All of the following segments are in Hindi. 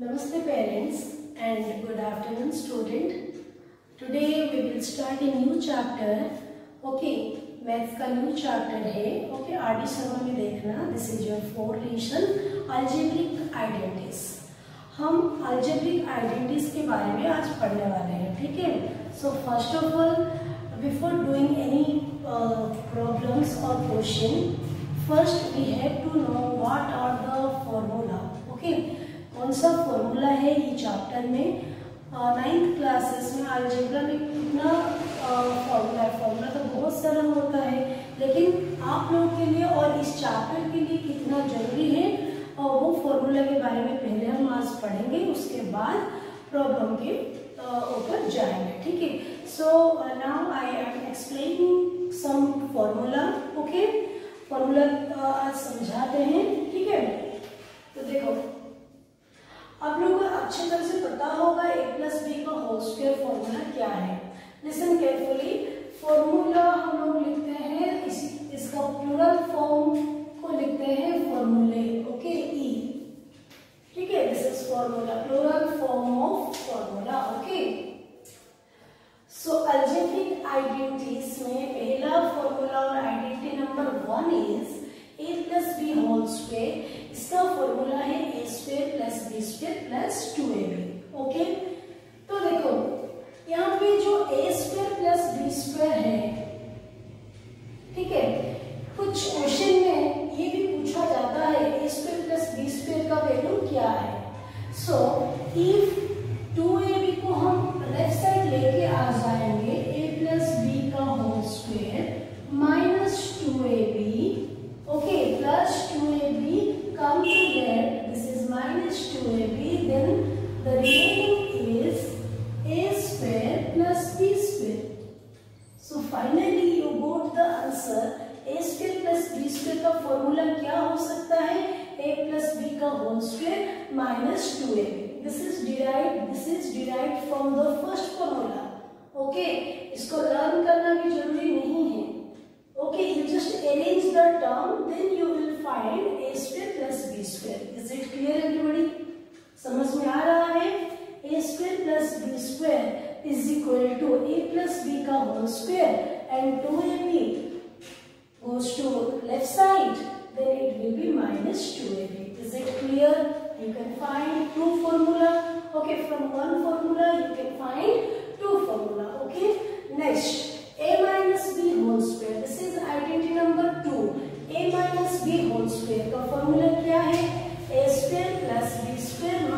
Namaste parents and good afternoon student. Today we will start a new chapter. Okay, maths का न्यू चैप्टर है ओके आर डी शर्मा में देखना this is your four reason algebraic identities हम अल्जेब्रिक आइडेंटिटीज के बारे में आज पढ़ने वाले हैं ठीक है so first of all before doing any problems और question first we have to know what are the formula okay कौन सा फॉर्मूला है ये चैप्टर में नाइन्थ क्लासेस में आलजेब्रा में कितना फॉर्मूला है फॉर्मूला तो बहुत सरल होता है लेकिन आप लोगों के लिए और इस चैप्टर के लिए कितना जरूरी है और वो फॉर्मूला के बारे में पहले हम आज पढ़ेंगे उसके बाद प्रॉब्लम के ऊपर जाएंगे ठीक है so now I am explaining some formula okay formula आज समझाते हैं ठीक है तो देखो अच्छे तरह से पता होगा ए प्लस बी का होल स्क्वायर फॉर्मूला क्या है लिसन केयरफुली फॉर्मूला हम लोग लिखते हैं इस, इसका plural form happens to A B then the remaining is A square plus B square. So finally you got the answer A square plus B square का formula क्या हो सकता है A plus B का whole square minus 2A. This is derived this is derived from the first formula. Okay इसको learn करना भी जरूरी नहीं है Okay, you just arrange the term, then you will find a square plus b square. Is it clear, everybody? समझ में आ रहा है a square plus b square is equal to a plus b का whole square and 2ab goes to left side, then it will be minus 2ab. Is it clear? You can find two formula. Okay, from one formula you can find two formula. Okay, next. a minus b whole square this is identity number two a minus b whole square का फॉर्मूला क्या है a square plus b square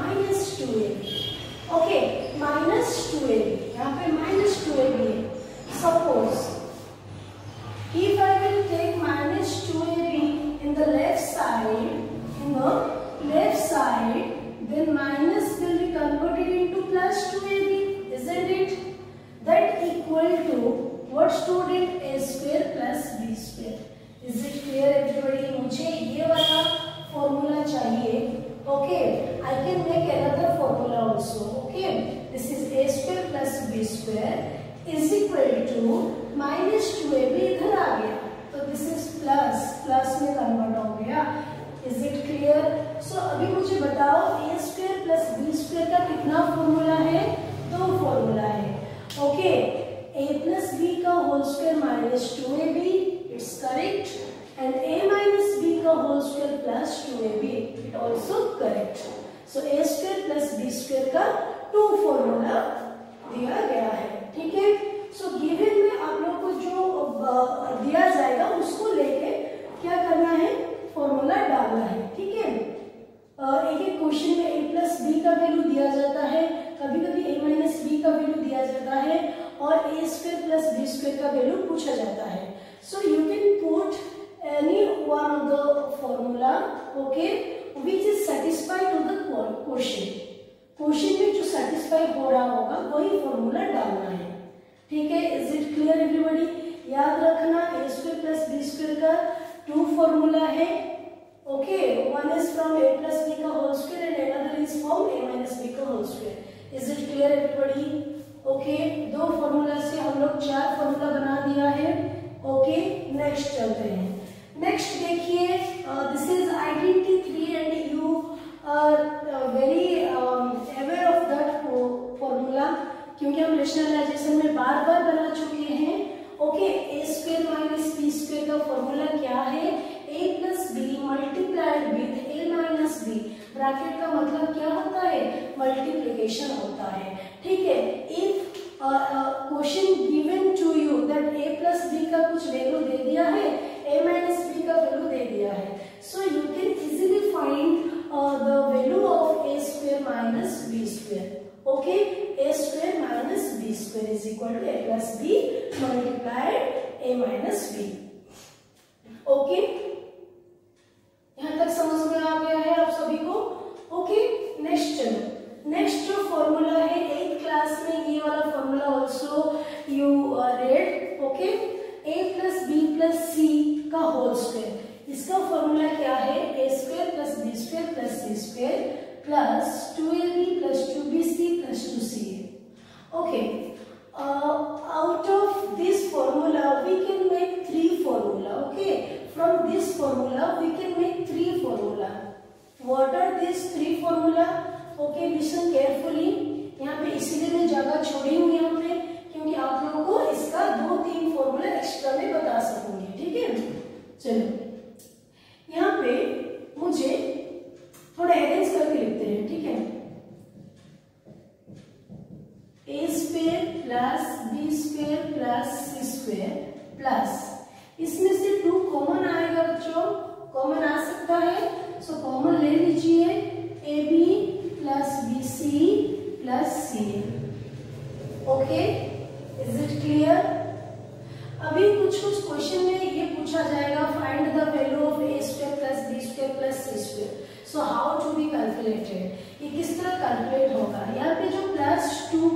rationalization में बार बार बना चुके हैं okay A square minus B square का फॉर्मूला क्या है A plus B multiplied with A minus B bracket का मतलब क्या होता है मल्टीप्लीकेशन होता है ठीक है if question given to you that A plus B का कुछ वैल्यू दे दिया है ए माइनस बी का वैल्यू दे दिया है so you can easily find the value of A square minus B square Okay, a square minus b square is equal to a plus b multiplied a minus b. Okay, यहां तक समझ में आ गया है आप सभी को. ओके नेक्स्ट चलो. नेक्स्ट जो फॉर्मूला है एट क्लास में ये वाला formula also you read okay A plus B plus C का होल स्क्वायर इसका फॉर्मूला क्या है A square plus B square plus C square plus 2AB plus 2BC plus 2CA. Okay, uh, out of this formula we can make three formula. Okay, from this formula we can make three formula. What are these three formula? Okay, listen carefully. yahan pe isliye main jagah chhodi hu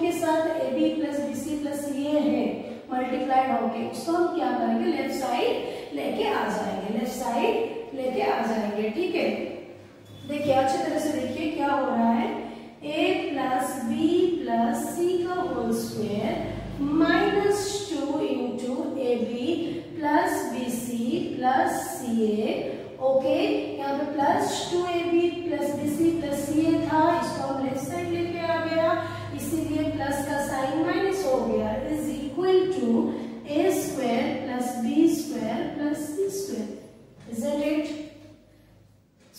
के साथ A B plus B C plus ये है मल्टीप्लाइड होके इसको हम क्या करेंगे लेफ्ट साइड लेके आ जाएंगे लेफ्ट साइड लेके आ जाएंगे ठीक है देखिए अच्छी तरह से देखिए क्या हो रहा है A plus B plus C का whole square minus two into A B plus B C plus C A okay यहाँ पे plus two A B plus B C plus C A था प्लस का साइन माइनस हो गया is equal to A square plus B square plus C square is it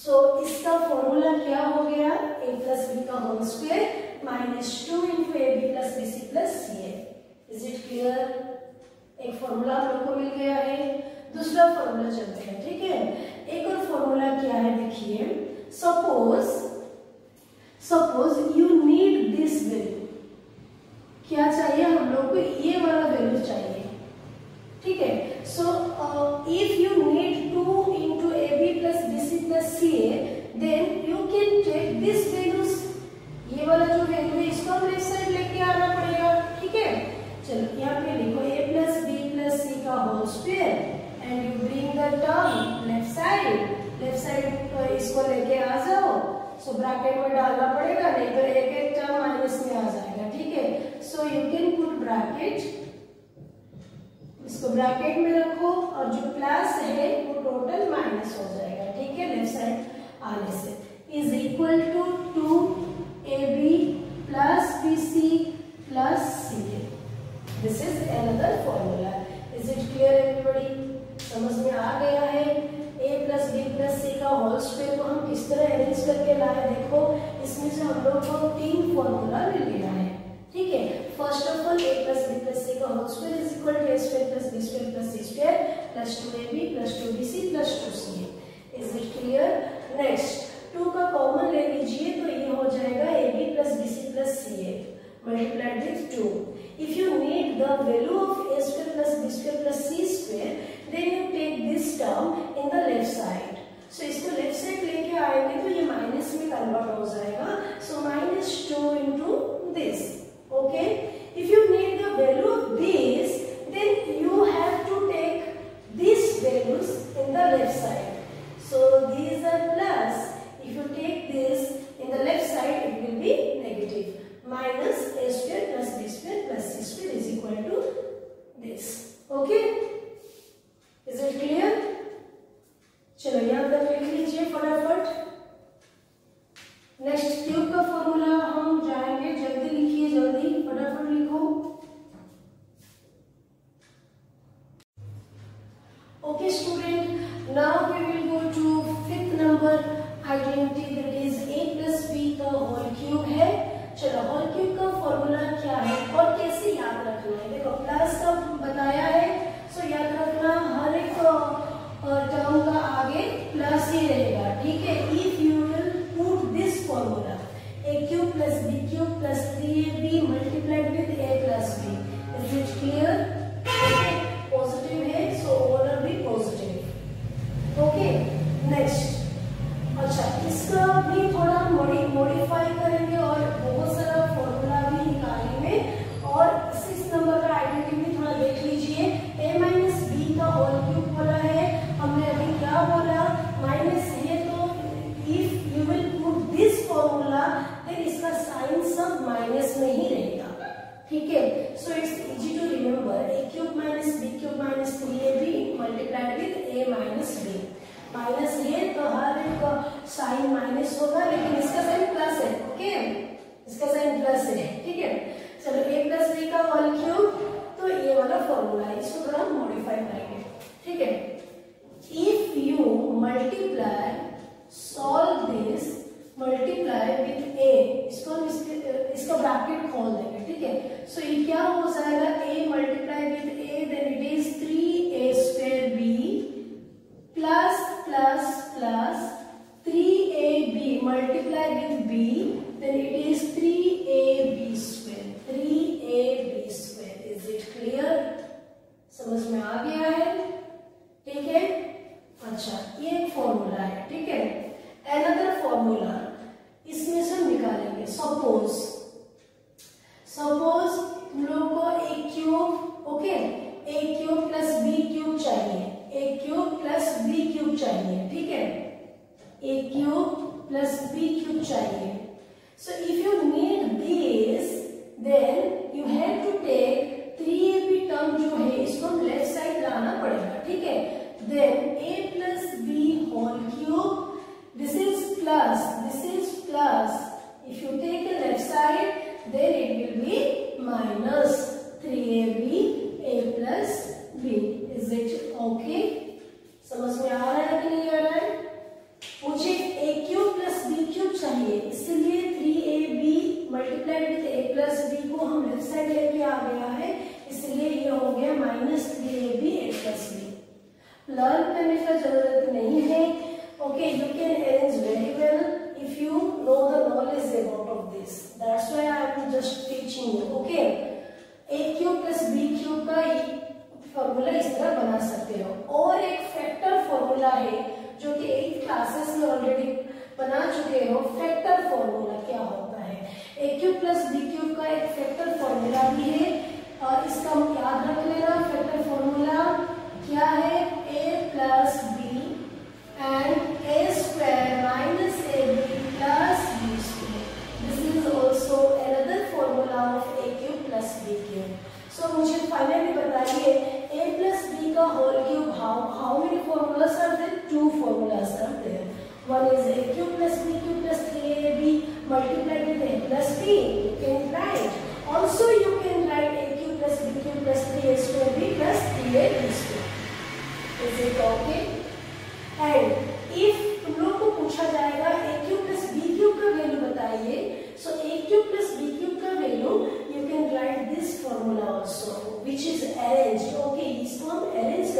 so इसका फॉर्मूला क्या हो गया ए प्लस बी का whole square minus two into A B plus B C plus C A is it clear एक फॉर्मूला हम लोग को मिल गया है दूसरा फॉर्मूला चलते हैं ठीक है एक और फॉर्मूला क्या है देखिए suppose suppose you need this bill क्या चाहिए हम लोग को ये वाला वैल्यू चाहिए ठीक है so if you need two into a b plus b c plus c a then you can take this values ये वाला जो वैल्यू है इसको हम लेफ्ट साइड लेके आना पड़ेगा ठीक है चलो यहाँ पे लिखो a plus b plus c का whole square and you bring the term left side left side इसको लेके आ जाओ सो ब्रैकेट में डालना पड़ेगा नहीं तो एक एक टर्म माइनस में आ जाए so you can put bracket इसको ब्रैकेट में रखो और जो प्लस है वो टोटल माइनस हो जाएगा ठीक है लेफ्ट साइड आने से is equal to two a b plus b c plus c a this is another formula is it clear everybody समझ में आ गया है a plus b plus c का होल स्क्वायर को हम किस तरह अरेंज करके लाए देखो इसमें से हम लोग को तीन फॉर्मूला मिल गया है ठीक है first of all A plus B plus C का whole square is equal to A square plus B square plus C square plus two A B plus two B C plus two C is it clear next two का कॉमन ले लीजिए तो ये हो जाएगा A B plus B C plus C A multiplied with two if you need the value of A square plus B square plus C square then you take this term in the left side so so, इसको लेफ्ट साइड लेके आएंगे तो ये माइनस में कन्वर्ट हो जाएगा so minus two into this Okay? If you need the value of this, then you have to take these values in the left side. So these are plus. If you take this in the left side, it will be negative. minus a square plus b square plus c square is equal to this. Okay? Is it clear? चलो यहाँ तक लिख लीजिए फटाफट नेक्स्ट क्यूब का फॉर्मूला हम जाएंगे जल्दी लिखिए जल्दी फटाफट लिखो okay student now we will go to fifth number identity that is a plus b का होल क्यूब है चलो होल क्यूब का फॉर्मूला क्या है और कैसे याद रखना है देखो प्लस का बताया है सो याद रखना हर एक टर्म का आगे प्लस ही रहेगा ठीक है इफ यू हो रहा a cube plus b cube plus three a b multiplied with a plus b is it clear a minus b minus ये तो हर एक साइन माइनस होगा लेकिन इसका साइन प्लस है ओके इसका साइन प्लस है ठीक है चलो ए प्लस बी का वन क्यूब तो ये वाला फॉर्मूला है इसको थोड़ा मॉडिफाई करेंगे ठीक है if you multiply solve this multiply with a इसको हम इसके इसका ब्रैकेट खोल देंगे ठीक है सो ये क्या हो जाएगा a multiply with a then it is three plus plus 3ab multiplied with b then it is 3ab square 3ab square is it clear समझ में आ गया है ठीक है अच्छा ये एक फॉर्मूला है ठीक है अनदर फॉर्मूला इसमें से हम निकालेंगे सपोज सपोज हम लोगों को एक cube okay okay? A cube plus b cube चाहिए so if you need this then you have to take three a b term जो है इसको हम लेफ्ट साइड लाना पड़ेगा ठीक है then a plus b whole cube this is plus this is plus if you take left side then it will be minus three a b a plus b is it okay समझ में आ रहा है कि नहीं आ रहा है मुझे a cube plus b cube चाहिए इसलिए three a b multiplied with a plus b को हम लेफ्ट साइड लेके आ गया है इसलिए ये हो गया minus three a b a plus b learn करने का जरूरत नहीं है okay you can arrange very well if you know the knowledge about of this that's why I am just teaching you okay a cube plus b cube का फॉर्मूला इस तरह बना सकते हो और एक फैक्टर फॉर्मूला है जो कि एट क्लासेस में ऑलरेडी बना चुके हो फैक्टर फॉर्मूला क्या होता है a cube plus b cube का एक फैक्टर फॉर्मूला भी है और इसका हम याद रख लेना फैक्टर फॉर्मूला क्या है a plus b and a square minus a b plus b square this is also another formula of a cube plus b cube so मुझे फाइनली बताइए the whole cube, how, how many formulas are there? Two formulas are there. One is a cube plus b cube plus 3ab multiplied with a plus b. You can write. Also you can write a cube plus b cube plus 3a square b plus 3ab square. Is it okay? And if तुम लोग को पूछा जाएगा a cube plus b cube का वैल्यू बताइए. So a cube plus b cube का value can write this formula also, which is arranged. Okay, is called arranged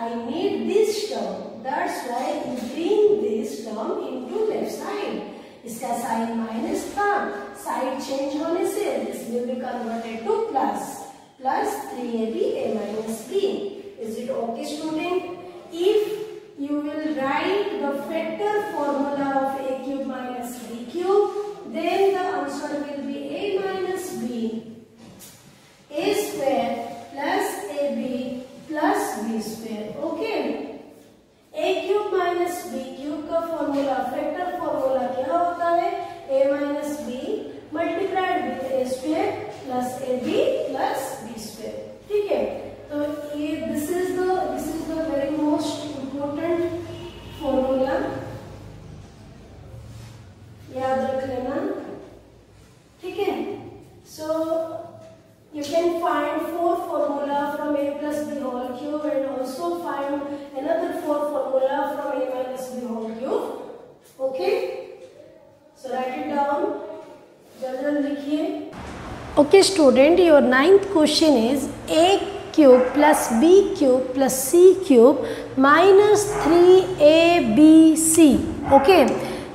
I need this term. That's why I bring this term into left side. इसका साइन माइनस था साइड चेंज होने से this will be converted to plus plus three a b a minus b is it okay student if you will write the factor formula of a cube minus b cube then Okay student, your ninth question is a cube plus b cube plus c cube minus 3abc, okay,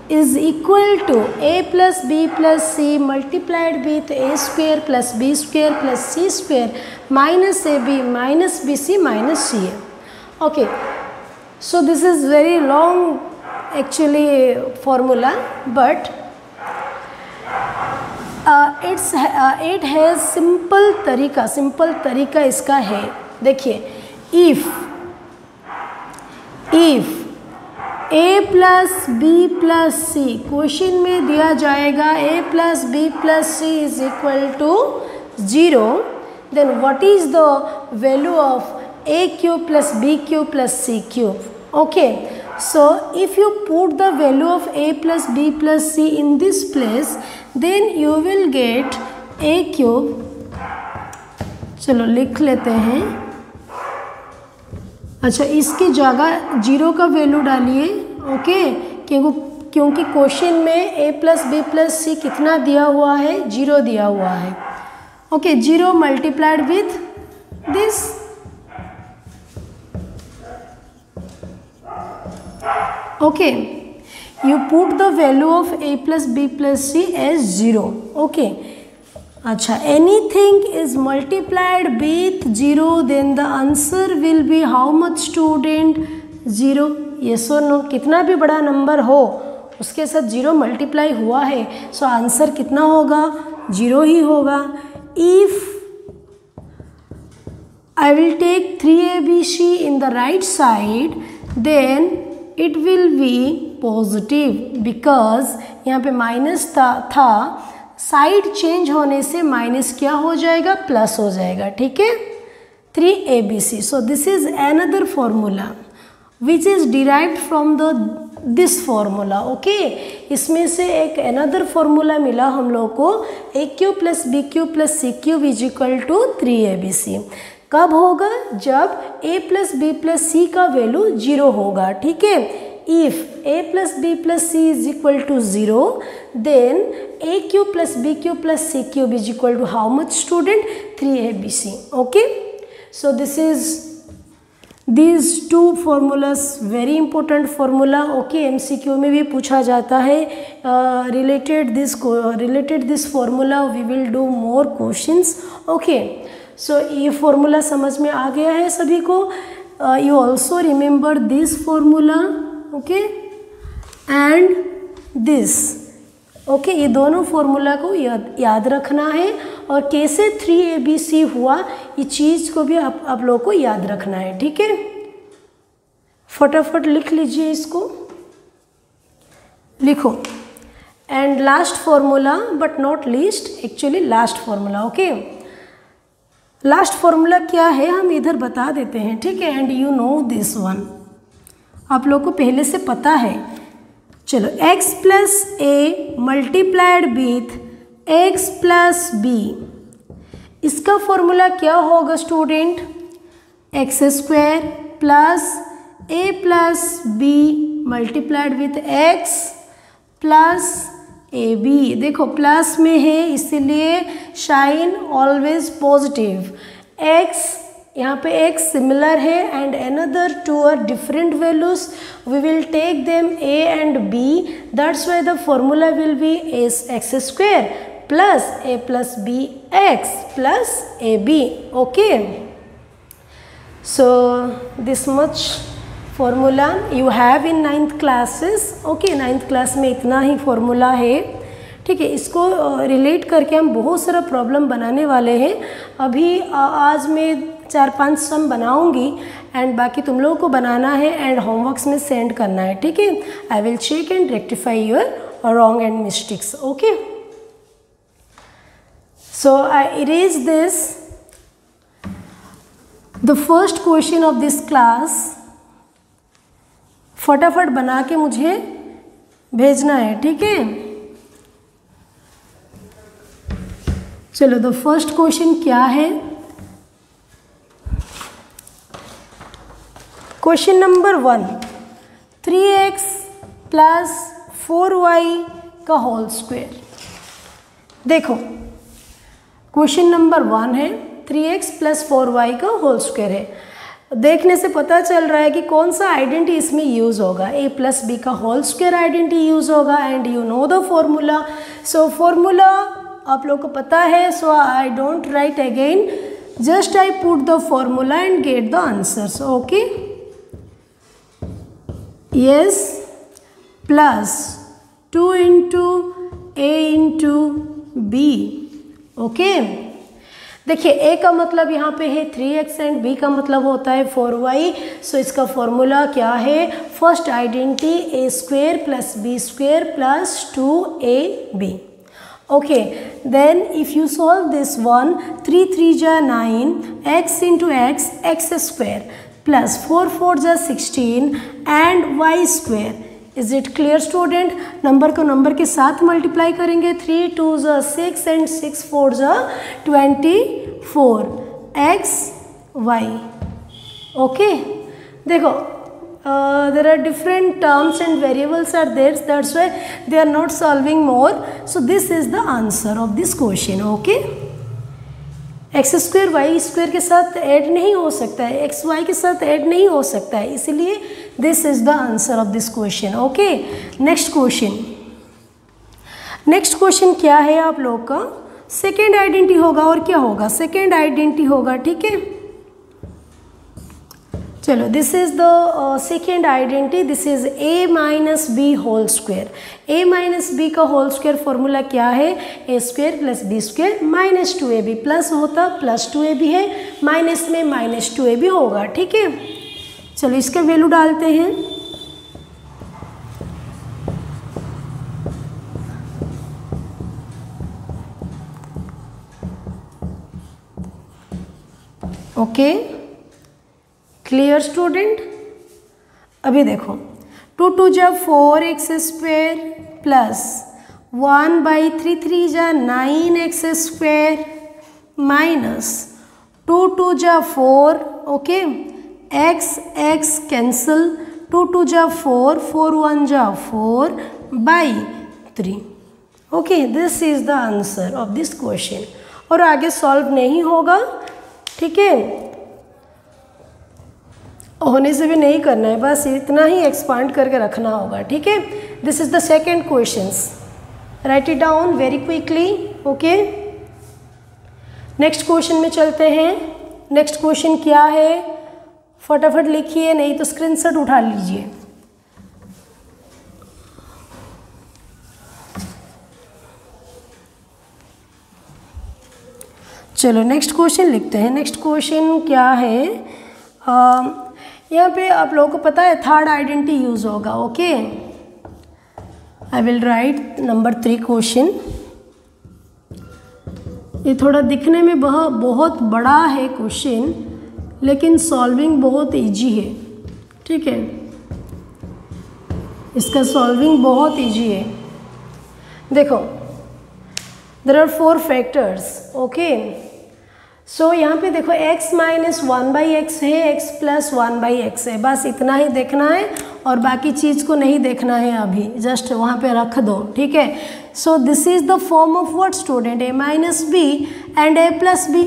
is equal to a plus b plus c multiplied with a square plus b square plus c square minus ab minus bc minus ca. Okay, so this is very long actually formula, but it's it has simple तरीका सिंपल तरीका इसका है देखिए if if a plus b plus c question में दिया जाएगा a plus b plus c is equal to zero then what is the value of a cube plus b cube plus c cube okay so if you put the value of a plus b plus c in this place then you will get a cube चलो लिख लेते हैं अच्छा इसकी जगह जीरो का वैल्यू डालिए ओके क्योंकि क्योंकि क्वेश्चन में a plus b plus c कितना दिया हुआ है जीरो दिया हुआ है okay zero multiplied with this okay you put the value of a plus b plus c as 0 okay acha anything is multiplied with 0 then the answer will be how much student 0 yes or no कितना भी बड़ा नंबर हो उसके साथ जीरो मल्टीप्लाई हुआ है सो so आंसर कितना होगा जीरो ही होगा if I will take 3ABC in the right side then it will be positive because यहाँ पे माइनस था था साइड चेंज होने से माइनस क्या हो जाएगा प्लस हो जाएगा ठीक है three a b c so this is another formula which is derive from the this formula okay इसमें से एक अनदर फॉर्मूला मिला हम लोग को a cube plus b cube plus c cube is equal to three a b c कब होगा जब a plus b plus c का वैल्यू जीरो होगा ठीक है if a plus b plus c is equal to 0 then a cube plus b cube plus c cube is equal to how much student 3abc okay so this is these two formulas very important formula okay mcq में भी पूछा जाता है related this related this formula we will do more questions okay so ये formula समझ में आ गया है सभी को uh, you also remember this formula okay and this okay ये दोनों फॉर्मूला को याद याद रखना है और कैसे थ्री ए बी सी हुआ ये चीज़ को भी आप आप लोगों को याद रखना है ठीक है फटाफट लिख लीजिए इसको लिखो and last formula but not least actually last formula okay last formula क्या है हम इधर बता देते हैं ठीक है and you know this one आप लोग को पहले से पता है चलो x plus a multiplied with x plus b इसका फॉर्मूला क्या होगा student x square plus a plus b multiplied with x plus a b देखो प्लस में है इसीलिए शाइन ऑलवेज पॉजिटिव एक्स यहाँ पे एक सिमिलर है and another two are different values we will take them a and b that's why the formula will be as x square plus a plus b x plus a b okay so this much formula you have in ninth classes okay ninth class में इतना ही फॉर्मूला है ठीक है इसको रिलेट करके हम बहुत सारा प्रॉब्लम बनाने वाले हैं अभी आज मैं चार पांच सम बनाऊंगी एंड बाकी तुम लोगों को बनाना है एंड होमवर्क्स में सेंड करना है ठीक है I will check and rectify your wrong and mistakes okay so I erase this the first question of this class फटाफट बना के मुझे भेजना है ठीक है चलो द फर्स्ट क्वेश्चन क्या है question number one three x plus four y का होल स्क्वेयर देखो क्वेश्चन नंबर वन है three x plus four y का होल स्क्वेयर है देखने से पता चल रहा है कि कौन सा आइडेंटिटी इसमें यूज़ होगा ए प्लस बी का होल स्क्वेयर आइडेंटिटी यूज़ होगा and you know the formula so formula आप लोग को पता है so I don't write again just I put the formula and get the answers okay as plus two into a into b okay देखिए ए का मतलब यहाँ पे है थ्री एक्स एंड बी का मतलब होता है फोर वाई सो इसका फॉर्मूला क्या है first identity a square plus b square plus two a b okay then if you solve this one three three जा nine x into x x square plus four four जै sixteen and y square is it clear student number को नंबर के साथ मल्टीप्लाई करेंगे थ्री टू ज सिक्स एंड सिक्स फोर ज twenty four x y okay देखो there are different terms and variables are there that's why they are not solving more so this is the answer of this question okay x square y square के साथ ऐड नहीं हो सकता है एक्स वाई के साथ ऐड नहीं हो सकता है इसलिए this is the answer of this question okay next question next question क्या है आप लोग का सेकेंड आइडेंटिटी होगा और क्या होगा सेकेंड आइडेंटिटी होगा ठीक है चलो this is the second identity this is a minus b whole square a minus b का होल स्क्वेयर फॉर्मूला क्या है a square plus b square minus two a b plus होता प्लस टू ए बी है माइनस में माइनस टू ए बी होगा ठीक है चलो इसका वैल्यू डालते हैं ओके okay. क्लियर स्टूडेंट अभी देखो टू टू जा four x square plus one by three three जा nine x square minus two two जा four okay x x cancel two two जा फोर फोर वन जा four by three okay this is the answer of this question और आगे सॉल्व नहीं होगा ठीक है होने से भी नहीं करना है बस इतना ही एक्सपांड करके रखना होगा ठीक है this is the second question write it down very quickly okay next question में चलते हैं नेक्स्ट क्वेश्चन क्या है फटाफट लिखिए नहीं तो स्क्रीनशॉट उठा लीजिए चलो नेक्स्ट क्वेश्चन लिखते हैं नेक्स्ट क्वेश्चन क्या है यहाँ पे आप लोगों को पता है थर्ड आइडेंटिटी यूज़ होगा okay I will write number three question ये थोड़ा दिखने में बहुत बहुत बड़ा है क्वेश्चन लेकिन सॉल्विंग बहुत इजी है ठीक है इसका सॉल्विंग बहुत इजी है देखो there are four factors okay so so, यहाँ पे देखो x minus one by x है x plus one by x है बस इतना ही देखना है और बाकी चीज़ को नहीं देखना है अभी जस्ट वहाँ पे रख दो ठीक है so this is the form of what student a minus b and a plus b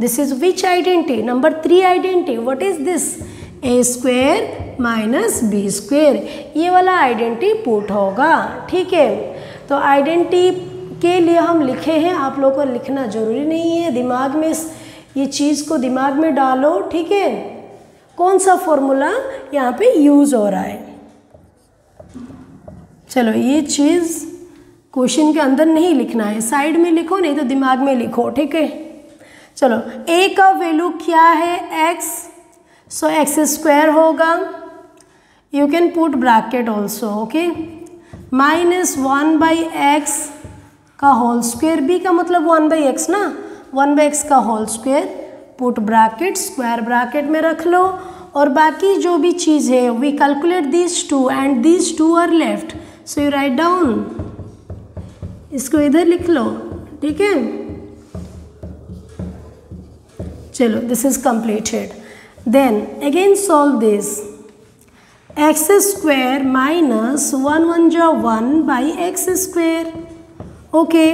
this is which identity number three identity what is this a square minus b square ये वाला आइडेंटिटी पुट होगा ठीक है तो आइडेंटिटी के लिए हम लिखे हैं आप लोगों को लिखना ज़रूरी नहीं है दिमाग में ये चीज़ को दिमाग में डालो ठीक है कौन सा फॉर्मूला यहाँ पे यूज़ हो रहा है चलो ये चीज़ क्वेश्चन के अंदर नहीं लिखना है साइड में लिखो नहीं तो दिमाग में लिखो ठीक है चलो ए का वैल्यू क्या है एक्स सो एक्स स्क्वायर होगा you can put bracket also okay minus one by x का होल स्क्वेयर बी का मतलब वन बाई एक्स ना वन बाई एक्स का whole square put bracket square bracket में रख लो और बाकी जो भी चीज़ है we calculate this two and this two are left so you write down इसको इधर लिख लो ठीक है चलो this is completed then again solve this x square minus one one जो one by x square okay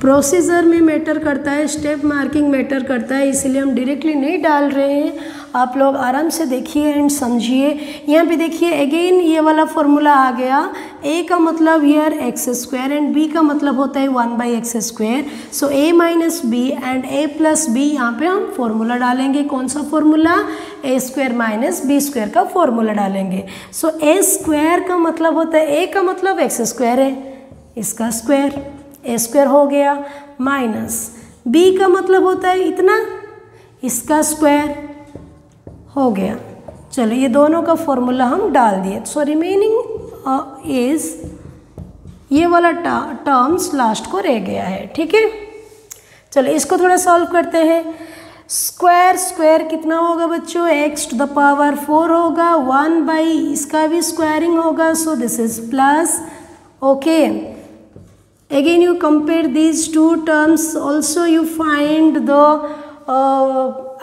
procedure में मैटर करता है स्टेप मार्किंग मैटर करता है इसलिए हम डायरेक्टली नहीं डाल रहे हैं आप लोग आराम से देखिए एंड समझिए यहाँ पे देखिए अगेन ये वाला फॉर्मूला आ गया ए का मतलब here x square and b का मतलब होता है one by x square so a minus b and a plus b यहाँ पे हम फॉर्मूला डालेंगे कौन सा formula a square minus b square का फॉर्मूला डालेंगे सो ए स्क्वायर का मतलब होता है ए का मतलब एक्स स्क्वायर है इसका स्क्वायर ए स्क्वायर हो गया माइनस बी का मतलब होता है इतना इसका स्क्वायर हो गया चलो ये दोनों का फॉर्मूला हम डाल दिए सो रिमेनिंग इज़ ये वाला टर्म्स लास्ट को रह गया है ठीक है चलो इसको थोड़ा सॉल्व करते हैं स्क्वायर स्क्वायर कितना होगा बच्चों x to the power four होगा वन बाई इसका भी स्क्वायरिंग होगा so this is plus okay again you compare these two terms also you find the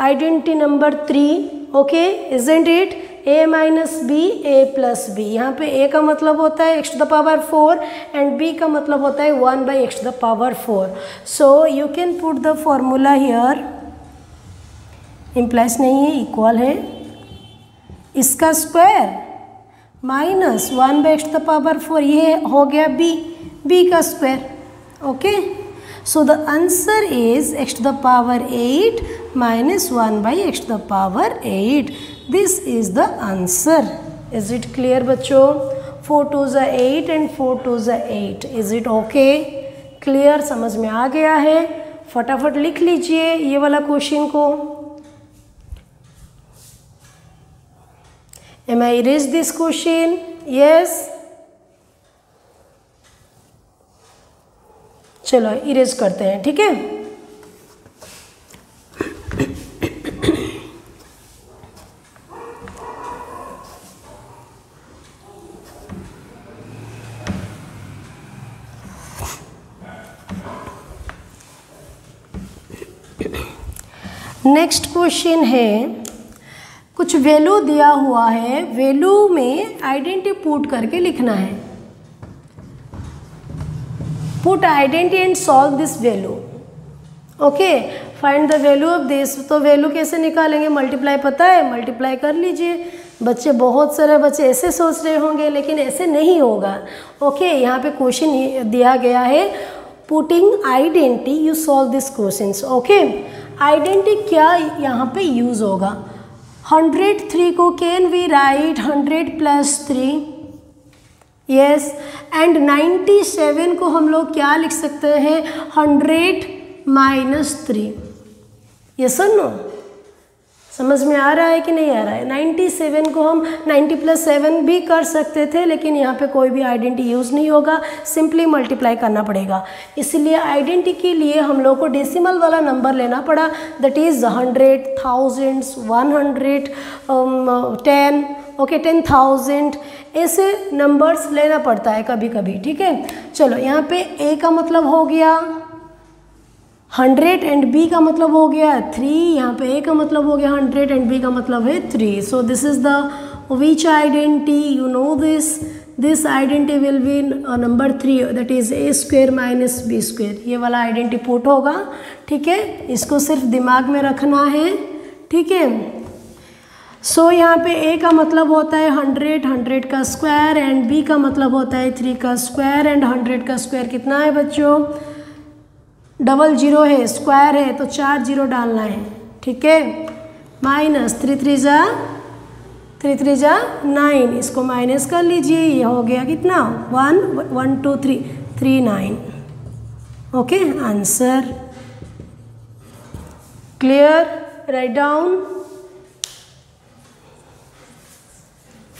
identity number three okay isn't it a minus b a plus b यहाँ पे ए का मतलब होता है x to the power four and b का मतलब होता है one by x to the power four so you can put the formula here implies नहीं है इक्वल है इसका square minus one by x to the power four ये हो गया बी बी का square okay okay? So the answer is x to the power 8 minus 1 by x to the power 8. This is the answer. Is it clear बच्चों? 4 to the 8 and 4 to the 8. Is it okay? Clear समझ में आ गया है फटाफट लिख लीजिए ये वाला क्वेश्चन को Am I erase this question? Yes. चलो इरेज करते हैं ठीक है नेक्स्ट क्वेश्चन है कुछ वैल्यू दिया हुआ है वैल्यू में आइडेंटिटी पुट करके लिखना है put identity and solve this value okay find the value of this. तो वैल्यू कैसे निकालेंगे मल्टीप्लाई पता है मल्टीप्लाई कर लीजिए बच्चे बहुत सारे बच्चे ऐसे सोच रहे होंगे लेकिन ऐसे नहीं होगा ओके okay, यहाँ पे क्वेश्चन दिया गया है putting identity you solve this question okay identity क्या यहाँ पे यूज़ होगा हंड्रेड थ्री को can we write hundred plus three yes and 97 को हम लोग क्या लिख सकते हैं 100 माइनस थ्री ये सर नो समझ में आ रहा है कि नहीं आ रहा है 97 को हम 90 प्लस सेवन भी कर सकते थे लेकिन यहाँ पे कोई भी आइडेंटी यूज़ नहीं होगा सिंपली मल्टीप्लाई करना पड़ेगा इसलिए आइडेंटी के लिए हम लोग को डेसिमल वाला नंबर लेना पड़ा that is hundred thousands one hundred ten okay ten thousand ऐसे नंबर्स लेना पड़ता है कभी कभी ठीक है चलो यहाँ पे ए का मतलब हो गया हंड्रेड एंड बी का मतलब हो गया थ्री यहाँ पे ए का मतलब हो गया हंड्रेड एंड बी का मतलब है three so this is the which identity you know this this identity will be number three that is A square minus B square ये वाला आइडेंटी पुट होगा ठीक है इसको सिर्फ दिमाग में रखना है ठीक है सो so, यहाँ पे ए का मतलब होता है हंड्रेड हंड्रेड का स्क्वायर एंड बी का मतलब होता है थ्री का स्क्वायर एंड हंड्रेड का स्क्वायर कितना है बच्चों डबल जीरो है स्क्वायर है तो चार जीरो डालना है ठीक है माइनस थ्री थ्री जा थ्री थ्री जा नाइन इसको माइनस कर लीजिए ये हो गया कितना one one two three three nine okay answer clear write down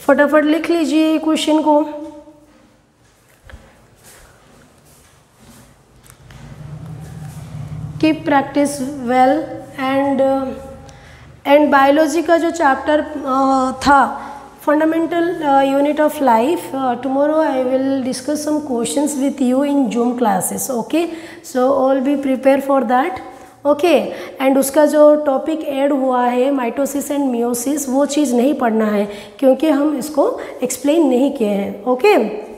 फटाफट लिख लीजिए क्वेश्चन को keep practice well and and biology का जो चैप्टर uh, था fundamental unit of life tomorrow I will discuss some questions with you in Zoom classes okay so all be prepare for that okay and उसका जो टॉपिक ऐड हुआ है माइटोसिस एंड मियोसिस वो चीज़ नहीं पढ़ना है क्योंकि हम इसको एक्सप्लेन नहीं किए हैं ओके okay?